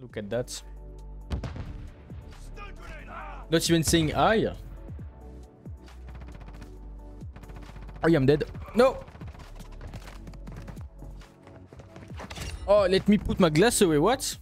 Look at that. Not even saying hi. I'm dead. No! Oh, let me put my glass away. What?